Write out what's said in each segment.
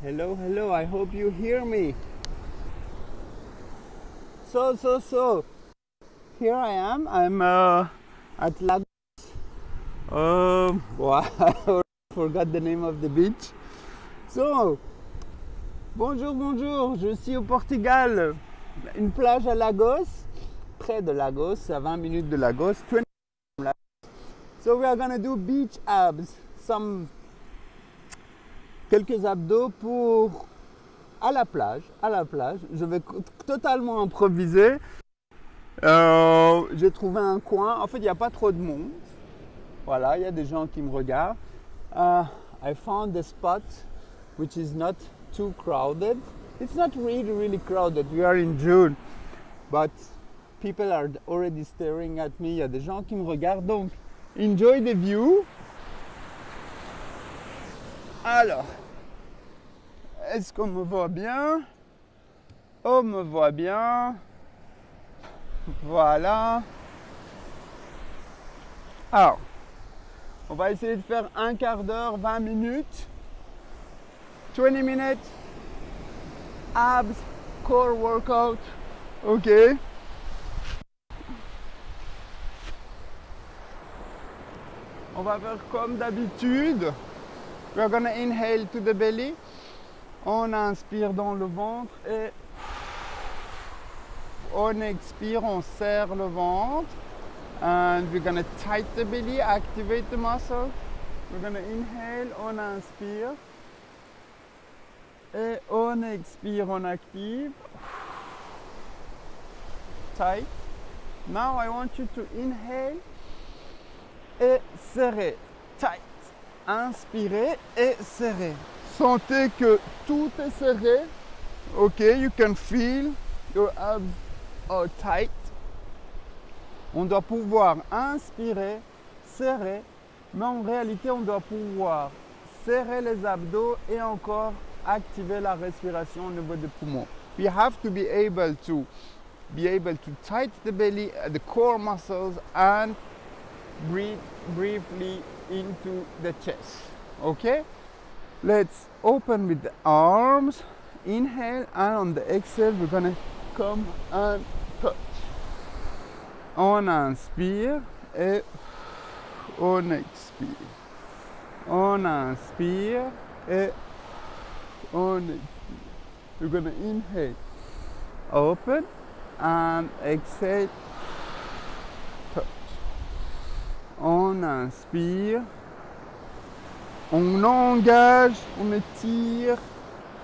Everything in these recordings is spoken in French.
Hello, hello. I hope you hear me. So, so, so. Here I am. I'm uh, at Lagos. Um, I forgot the name of the beach. So, bonjour, bonjour. Je suis au Portugal. Une plage à Lagos, près de Lagos, à 20 minutes de Lagos. 20 from Lagos. So we are gonna do beach abs. Some quelques abdos pour à la plage, à la plage. Je vais totalement improviser. Euh, J'ai trouvé un coin. En fait, il n'y a pas trop de monde. Voilà, il y a des gens qui me regardent. Uh, I found a spot which is not too crowded. It's not really, really crowded. We are in June, but people are already staring at me. Il y a des gens qui me regardent. Donc, enjoy the view. Alors, est-ce qu'on me voit bien? On me voit bien. Voilà. Alors, on va essayer de faire un quart d'heure, 20 minutes. 20 minutes. Abs, core workout. Ok. On va faire comme d'habitude. We're gonna inhale to the belly. On inspire dans le ventre et on expire, on serre le ventre. And we're gonna tight the belly, activate the muscle. We're gonna inhale, on inspire. Et on expire, on active. Tight. Now I want you to inhale et serrer. Tight. Inspirez et serrez. Sentez que tout est serré. Ok, you can feel your abs are tight. On doit pouvoir inspirer, serrer, mais en réalité, on doit pouvoir serrer les abdos et encore activer la respiration au niveau des poumons. We have to be able to be able to tight the belly, uh, the core muscles, and breathe briefly into the chest. Okay? Let's open with the arms. Inhale, and on the exhale, we're gonna come and touch. On inspire et eh, oh, on expire. On inspire et on expire. We're gonna inhale, open, and exhale, touch. On inspire, on engage, on étire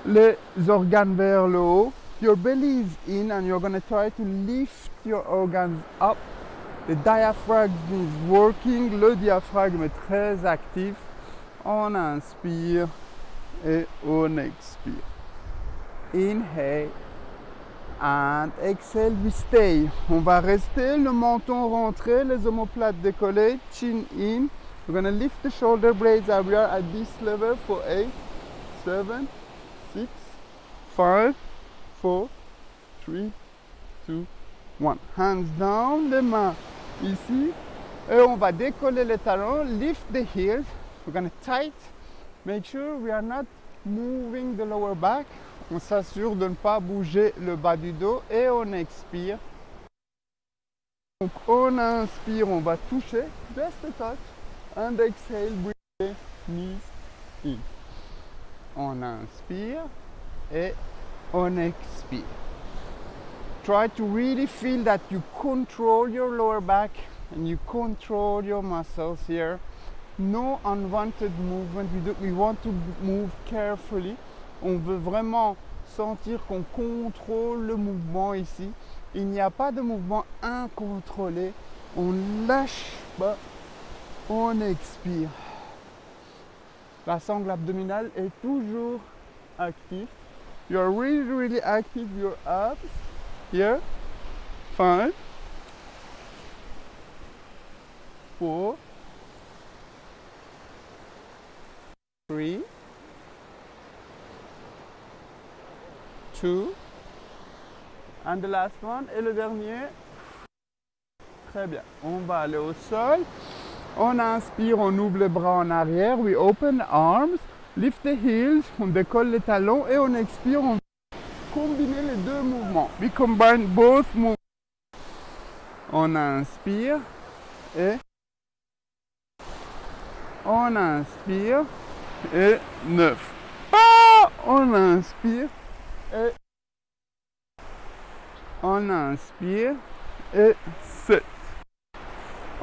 les organes vers le haut. Your belly is in and you're going to try to lift your organs up. The diaphragm is working. Le diaphragme est très actif. On inspire et on expire. Inhale and exhale, we stay. On va rester, le menton rentré, les omoplates décollées, chin in. We're to lift the shoulder blades as we are at this level for 8, 7, 6, 5, 4, 3, 2, 1. Hands down, les mains ici. Et on va décoller les talons, lift the heels. We're to tight. Make sure we are not moving the lower back. On s'assure de ne pas bouger le bas du dos et on expire. Donc on inspire, on va toucher, just a touch. And exhale, breathe, knees in. On inspire et on expire. Try to really feel that you control your lower back and you control your muscles here. No unwanted movement. We, we want to move carefully. On veut vraiment sentir qu'on contrôle le mouvement ici. Il n'y a pas de mouvement incontrôlé. On lâche pas. On expire. La sangle abdominale est toujours active. You are really, really active. Your abs here. Five, four, three, two, and the last one. Et le dernier. Très bien. On va aller au sol. On inspire, on ouvre les bras en arrière. We open arms. Lift the heels, on décolle les talons et on expire, on combiner les deux mouvements. We combine both movements. On inspire et on inspire et 9. Ah, on inspire et on inspire et 7.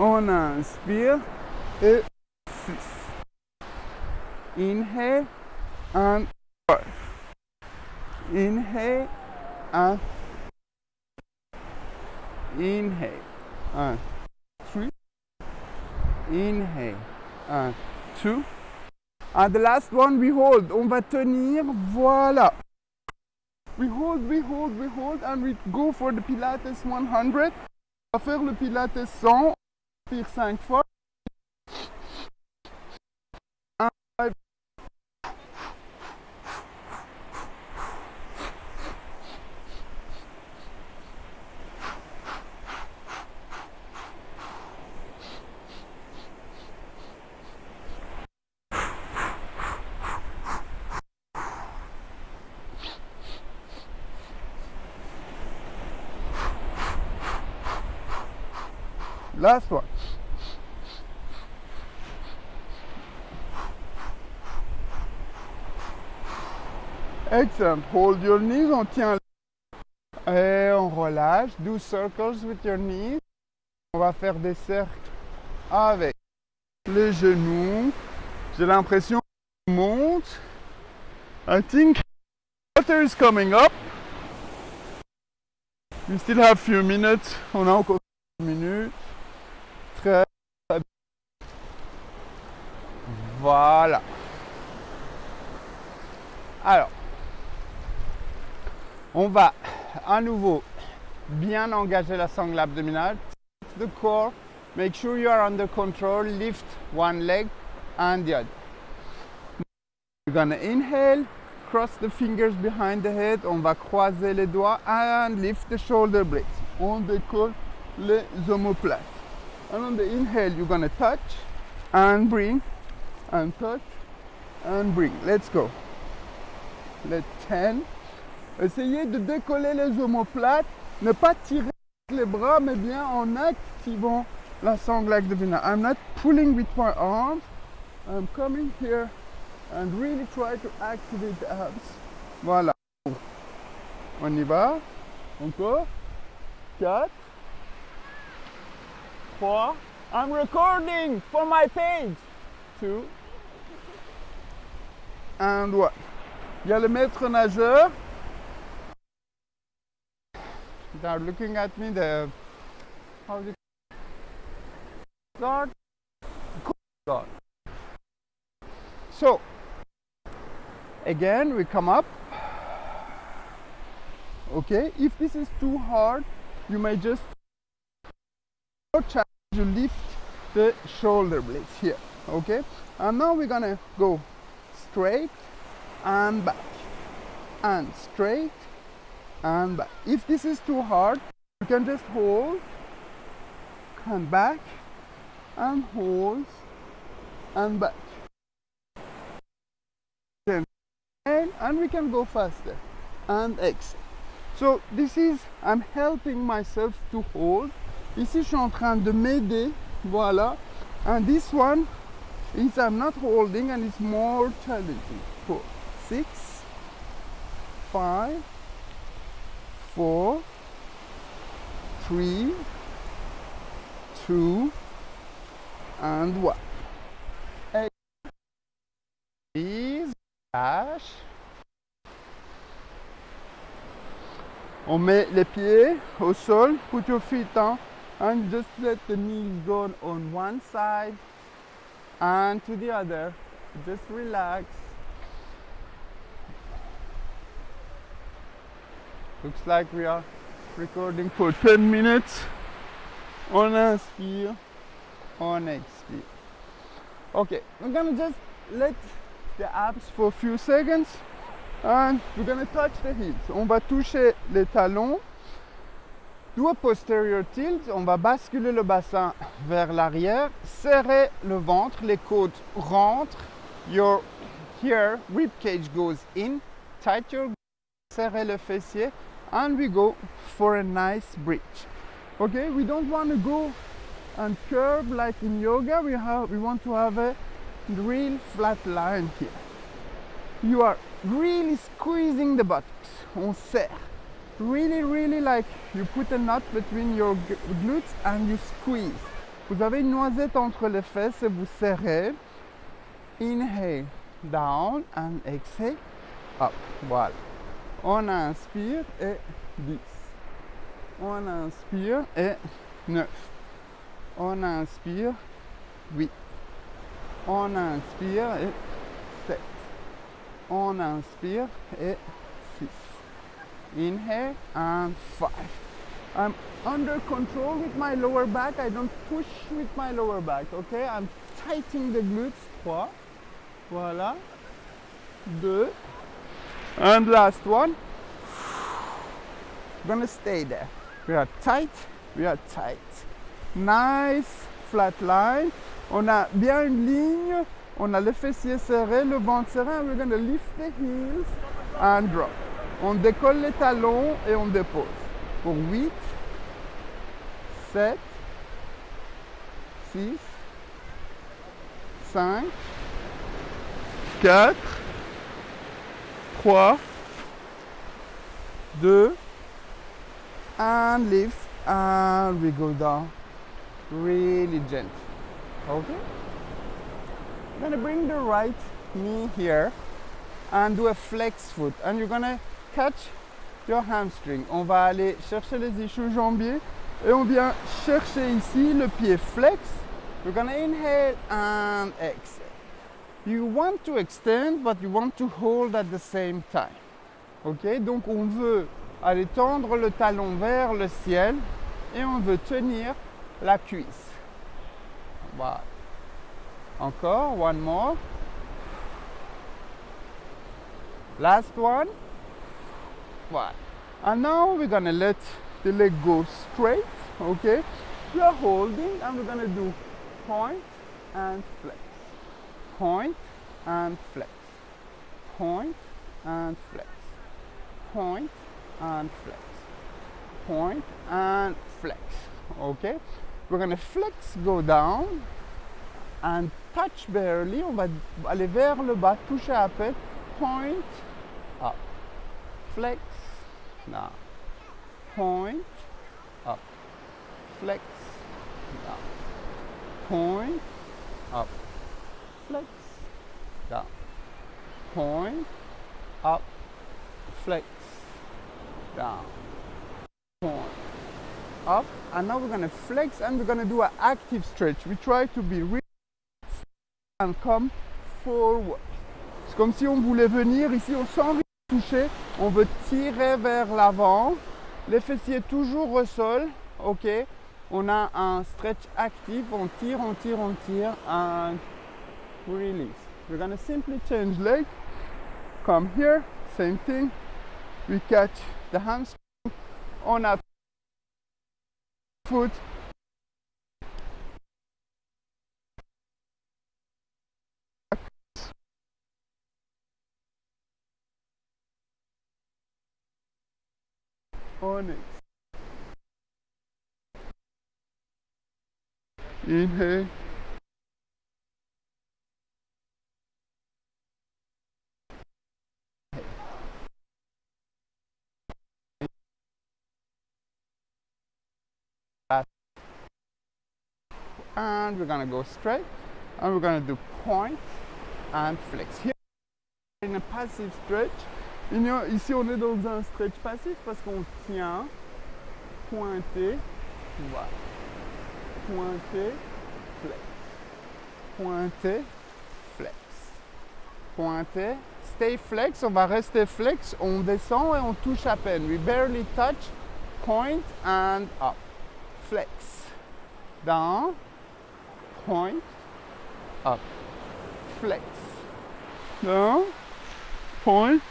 On inspire et 6. Inhale and 5. Inhale and inhale and 3. Inhale and 2. And the last one we hold. On va tenir, voilà. We hold, we hold, we hold, and we go for the Pilates 100. On va faire le Pilates 100, tire 5 fois. Last one. Excellent. Hold your knees, on tient et on relâche. Do circles with your knees. On va faire des cercles avec les genoux. J'ai l'impression qu'on monte. I think water is coming up. We still have few minutes. On a encore on va à nouveau bien engager la sangle abdominale. The core. Make sure you are under control. Lift one leg and the other. We're gonna inhale. Cross the fingers behind the head. On va croiser les doigts and lift the shoulder blades. On décolle les omoplates. And on the inhale, you're gonna touch and bring and touch and bring. Let's go. Les 10. Essayez de décoller les omoplates, ne pas tirer les bras, mais bien en activant la sangle abdominale. I'm not pulling with my arms. I'm coming here and really try to activate the abs. Voilà. On y va. Encore. 4. 3. I'm recording for my page. 2. And 1. Il y a le maître nageur. They're looking at me. The how do guard? Guard. So again, we come up. Okay. If this is too hard, you may just. You lift the shoulder blades here. Okay. And now we're gonna go straight and back and straight and. If this is too hard, you can just hold and back and hold and back. Then and, and we can go faster and exhale. So this is I'm helping myself to hold. Ici je suis en train de m'aider, voilà. And this one is I'm not holding and it's more challenging. Four, six, five, four, three, two, and one. Eight. Dash. On met les pieds au sol, put your feet down, and just let the knees go on one side and to the other. Just relax. Looks like we are recording for 10 minutes. On inspire, on expire. Okay, we're gonna just let the abs for a few seconds and we're gonna touch the heels. On va toucher les talons. Do a posterior tilt. On va basculer le bassin vers l'arrière. Serrer le ventre, les côtes rentrent. Your here, rib cage goes in, tight your serrez le fessier, and we go for a nice bridge. Okay, we don't want to go and curve like in yoga. We have we want to have a real flat line here. You are really squeezing the buttocks. On serre. Really, really like you put a knot between your glutes and you squeeze. Vous avez une noisette entre les fesses et vous serrez. Inhale, down and exhale, up. Voilà. On inspire et 10. On inspire et 9. On inspire 8. On inspire et 7. On inspire et 6. Inhale and 5. I'm under control with my lower back. I don't push with my lower back. Okay? I'm tightening the glutes. 3. Voilà. 2. And last one. Gonna stay there. We are tight. We are tight. Nice flat line. On a bien une ligne. On a le fessier serré, le ventre serré. We're gonna lift the heels and drop. On décolle les talons et on dépose. Pour 8, 7, 6, 5, 4, 3, 2, and lift, and we go down really gently. Okay? I'm gonna bring the right knee here and do a flex foot, and you're gonna catch your hamstring. On va aller chercher les ischios jambiers et on vient chercher ici le pied flex. We're gonna inhale and exhale. You want to extend, but you want to hold at the same time. Ok, donc on veut aller tendre le talon vers le ciel et on veut tenir la cuisse. Voilà. Encore, one more. Last one. Voilà. And now we're gonna let the leg go straight. Okay. We are holding and we're gonna do point and flex. Point and flex. Point and flex. Point and flex. Point and flex. Okay. We're gonna flex, go down and touch barely. On va aller vers le bas, toucher peine. Point up. Flex down. Point up. Flex down. Point up. Flex. Point up. Flex down. Point up. And now we're going to flex and we're going to do an active stretch. We try to be really and come forward. C'est comme si on voulait venir ici, on sent rien toucher, on veut tirer vers l'avant, les fessiers toujours au sol, ok. On a un stretch actif, on tire, on tire, on tire, release. We're gonna simply change leg, come here, same thing. We catch the hamstring on our foot, onyx. Inhale. And we're gonna go straight and we're gonna do point and flex. Here in a passive stretch, Ici, on est dans un stretch passif parce qu'on tient, pointé, voilà. Pointé, flex. Pointé, flex. Pointé, stay flex. On va rester flex. On descend et on touche à peine. We barely touch. Point and up. Flex. Down. Point. Up. Flex. Down. Point.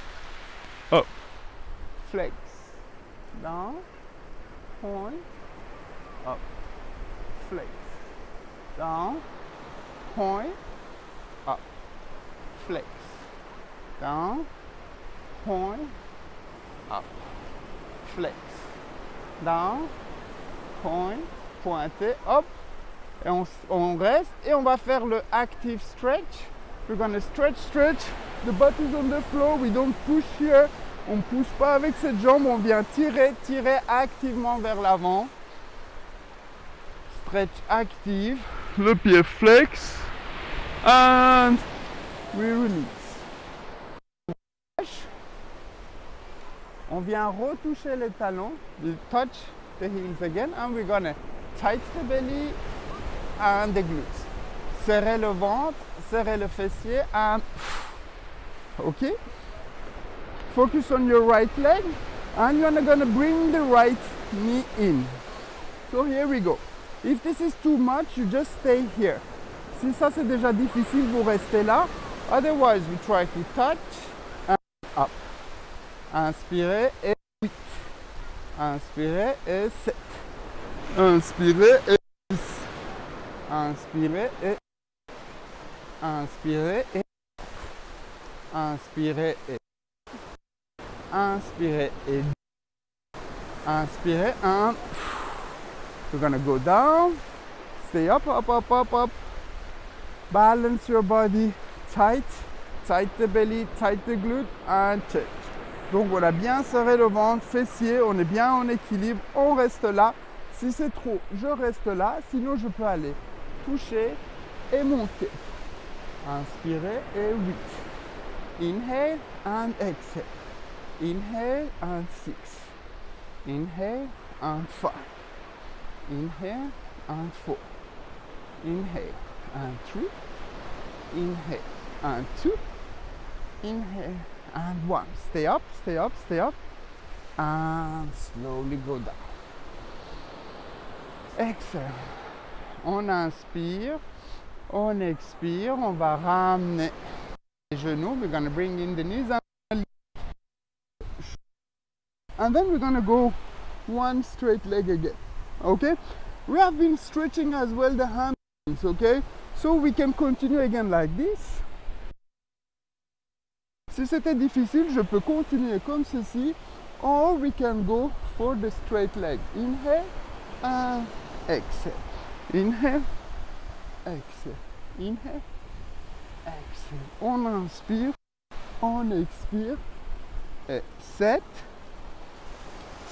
Up, flex, down, point, up, flex, down, point, up, flex, down, point, up, flex, down, point, pointé, hop, et on, on reste et on va faire le active stretch. We're gonna stretch, stretch. The butt is on the floor. We don't push here. On ne pousse pas avec cette jambe. On vient tirer, tirer activement vers l'avant. Stretch active. Le pied flex. And we release. On vient retoucher les talons. We touch the heels again. And we're gonna tight the belly and the glutes. Serrez le ventre, serrez le fessier and okay. Focus on your right leg and you're gonna bring the right knee in. So here we go. If this is too much, you just stay here. Si ça c'est déjà difficile, vous restez là. Otherwise, we try to touch and up. Inspirez et 8. Inspirez et 7. Inspirez et 10. Inspirez et Inspirez et Inspirez et Inspirez et Inspirez and we're gonna go down. Stay up, up, up, up, up. Balance your body tight. Tight the belly, tight the glute and change. Donc voilà, bien serrer le ventre, fessier, on est bien en équilibre, on reste là. Si c'est trop, je reste là, sinon je peux aller toucher et monter. Inspirez et 8. Inhale and exhale. Inhale and 6. Inhale and 5. Inhale and 4. Inhale and 3. Inhale and 2. Inhale and 1. Stay up, stay up, stay up. And slowly go down. Exhale. On inspire. On expire. On va ramener les genoux. We're to bring in the knees. And, then we're to go one straight leg again. Okay? We have been stretching as well the hamstrings. Okay? So we can continue again like this. Si c'était difficile, je peux continuer comme ceci. Or we can go for the straight leg. Inhale and exhale. Inhale, exhale. Inhale, exhale. On inspire, on expire. Et 7,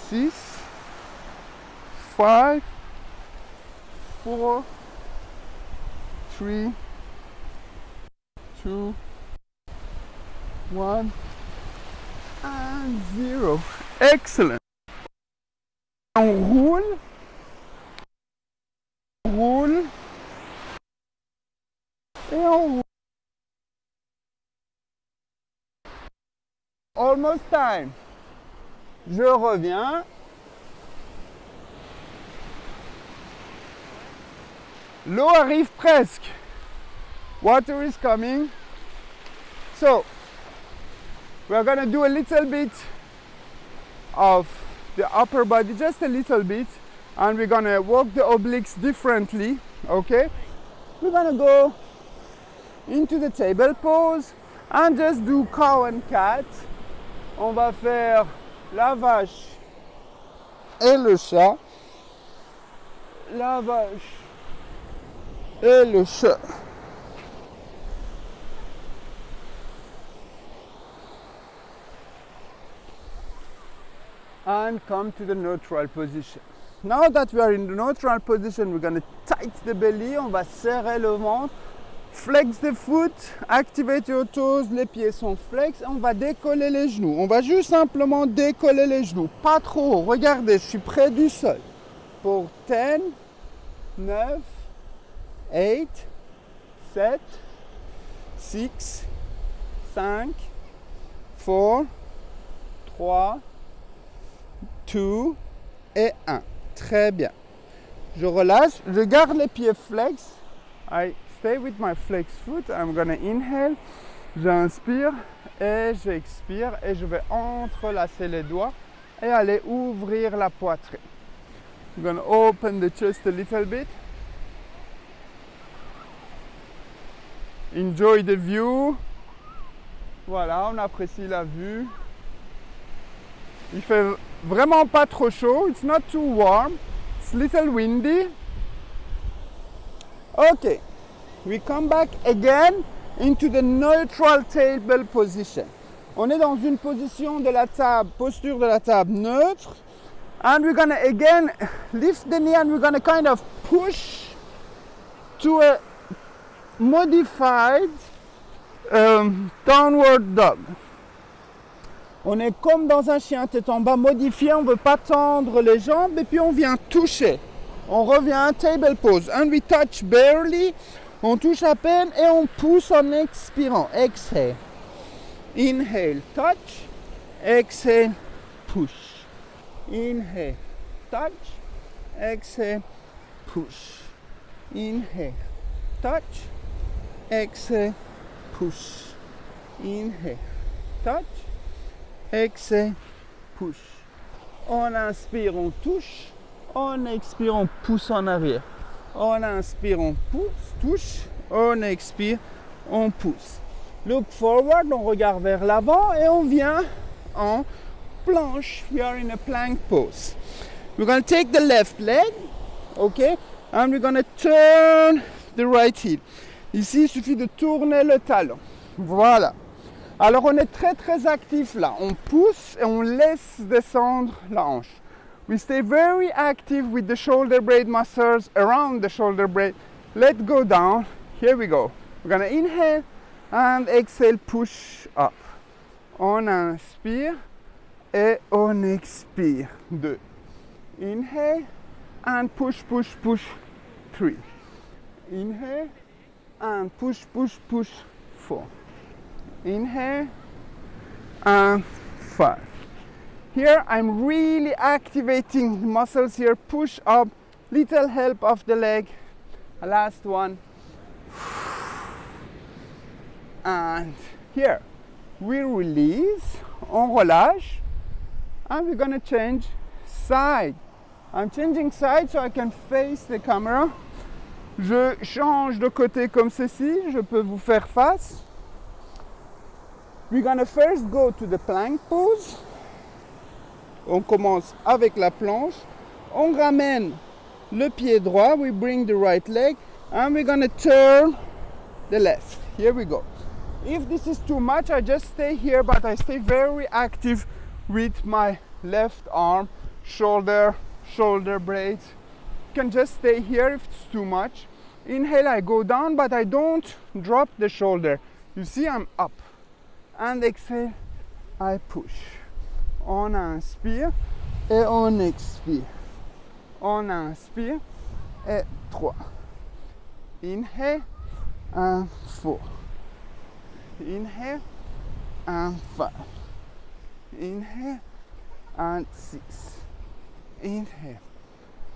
6, 5, 4, 3, 2, 1 and 0. Excellent. On roule. Almost time. Je reviens. L'eau arrive presque. Water is coming. So, we're gonna do a little bit of the upper body, just a little bit, and we're gonna work the obliques differently, okay? We're gonna go into the table pose and just do cow and cat. On va faire la vache et le chat. La vache et le chat. and come to the neutral position. Now that we are in the neutral position, we're going to tight the belly, on va serrer le ventre, flex the foot, activate your toes, les pieds sont flex, on va décoller les genoux. On va juste simplement décoller les genoux, pas trop. Regardez, je suis près du sol. Pour 10, 9, 8, 7, 6, 5, 4, 3, 2 et 1. Très bien. Je relâche, je garde les pieds flex. I stay with my flex foot. I'm gonna inhale. J'inspire et j'expire et je vais entrelacer les doigts et aller ouvrir la poitrine. I'm gonna open the chest a little bit. Enjoy the view. Voilà, on apprécie la vue. Il fait vraiment pas trop chaud. It's not too warm. It's little windy. Okay, we come back again into the neutral table position. On est dans une position de la table, posture de la table neutre. And we're gonna again lift the knee and we're gonna kind of push to a modified um, downward dog. On est comme dans un chien tête en bas modifié, on ne veut pas tendre les jambes et puis on vient toucher. On revient table pose. And we touch barely. On touche à peine et on pousse en expirant. Exhale. Inhale, touch. Exhale, push. Inhale, touch. Exhale, push. Inhale, touch. Exhale, push. Inhale, touch. Exhale, push. On inspire, on touche. On expire, on pousse en arrière. On inspire, on pousse, touche. On expire, on pousse. Look forward, on regarde vers l'avant et on vient en planche. We are in a plank pose. We're going to take the left leg, okay, and we're going to turn the right heel. Ici, il suffit de tourner le talon. Voilà. Alors, on est très très actif là. On pousse et on laisse descendre la hanche. We stay very active with the shoulder blade muscles around the shoulder blade. Let go down. Here we go. We're gonna inhale and exhale, push up. On inspire et on expire. Deux. Inhale and push, push, push. Three. Inhale and push, push, push. Four. Inhale and five. Here I'm really activating muscles here. Push up, little help of the leg. Last one. And here we release, on relâche, and we're gonna change side. I'm changing side so I can face the camera. Je change de côté comme ceci, je peux vous faire face. We're gonna first go to the plank pose. On commence avec la planche. On ramène le pied droit. We bring the right leg. And we're gonna turn the left. Here we go. If this is too much, I just stay here, but I stay very active with my left arm, shoulder, shoulder blades. You can just stay here if it's too much. Inhale, I go down, but I don't drop the shoulder. You see, I'm up. And exhale, I push. On inspire et on expire. On inspire et 3. Inhale and 4. Inhale and 5. Inhale and 6. Inhale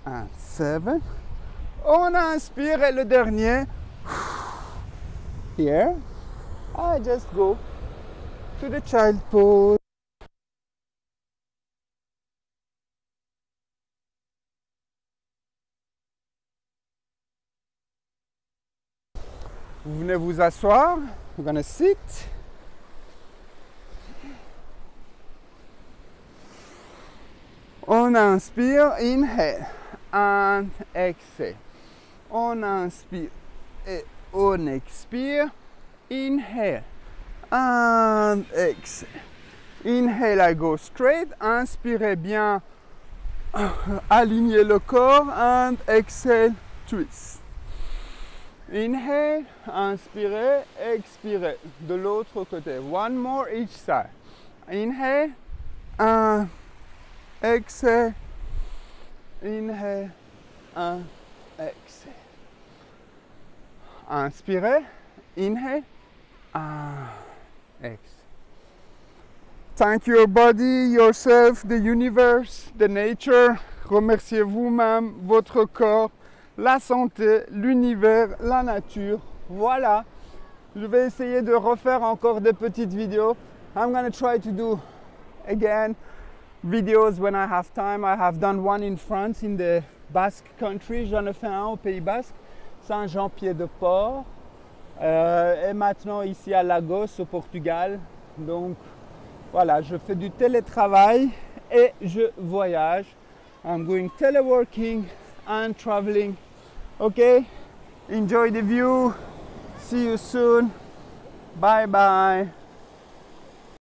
and 7. On inspire et le dernier. Here, I just go to the child pose. Vous venez vous asseoir. We're gonna sit. On inspire, inhale, and exhale. On inspire et on expire. Inhale and exhale. Inhale, I go straight. Inspirez bien, alignez le corps and exhale, twist. Inhale, inspirez, expirez. De l'autre côté. One more each side. Inhale, un, exhale. Inhale, un, exhale. Inspirez, inhale, exhale. Thank your body, yourself, the universe, the nature. Remerciez vous-même, votre corps la santé, l'univers, la nature. Voilà. Je vais essayer de refaire encore des petites vidéos. I'm gonna try to do again videos when I have time. I have done one in France, in the Basque country. J'en ai fait un au Pays Basque, Saint-Jean-Pied-de-Port. Euh, et maintenant ici à Lagos, au Portugal. Donc voilà, je fais du télétravail et je voyage. I'm going teleworking and traveling. Okay? Enjoy the view. See you soon. Bye bye.